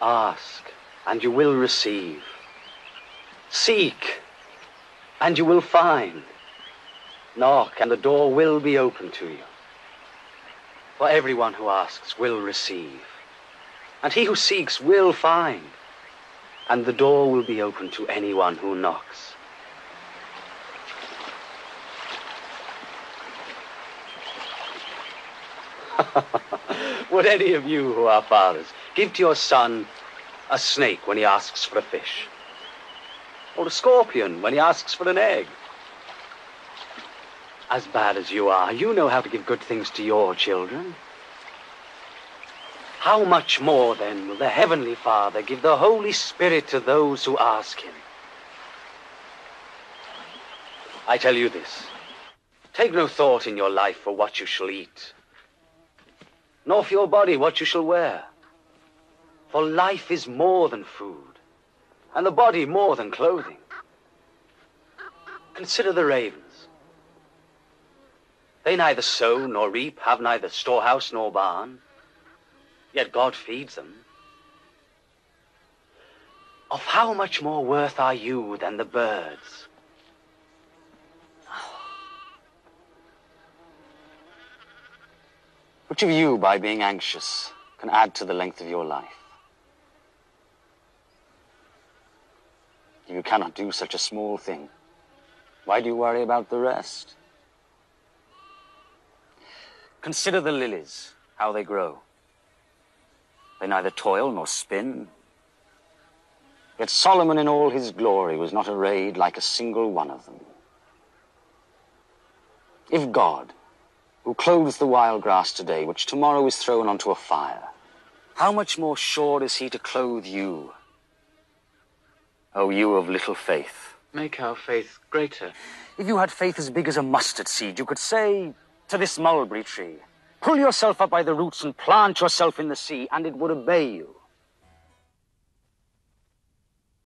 Ask, and you will receive. Seek, and you will find. Knock, and the door will be open to you. For everyone who asks will receive, and he who seeks will find, and the door will be open to anyone who knocks. Would any of you who are fathers give to your son a snake when he asks for a fish? Or a scorpion when he asks for an egg? As bad as you are, you know how to give good things to your children. How much more, then, will the Heavenly Father give the Holy Spirit to those who ask Him? I tell you this take no thought in your life for what you shall eat nor for your body what you shall wear. For life is more than food, and the body more than clothing. Consider the ravens. They neither sow nor reap, have neither storehouse nor barn, yet God feeds them. Of how much more worth are you than the birds? Which of you, by being anxious, can add to the length of your life? You cannot do such a small thing. Why do you worry about the rest? Consider the lilies, how they grow. They neither toil nor spin. Yet Solomon in all his glory was not arrayed like a single one of them. If God, who clothes the wild grass today, which tomorrow is thrown onto a fire, how much more sure is he to clothe you? O you of little faith. Make our faith greater. If you had faith as big as a mustard seed, you could say to this mulberry tree, Pull yourself up by the roots and plant yourself in the sea, and it would obey you.